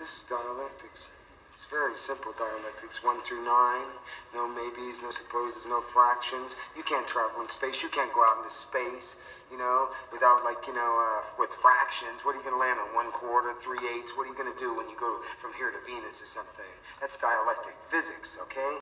This is dialectics. It's very simple dialectics. One through nine. No maybes, no supposes, no fractions. You can't travel in space. You can't go out into space, you know, without like, you know, uh, with fractions. What are you going to land on? One quarter, three eighths? What are you going to do when you go from here to Venus or something? That's dialectic physics, okay?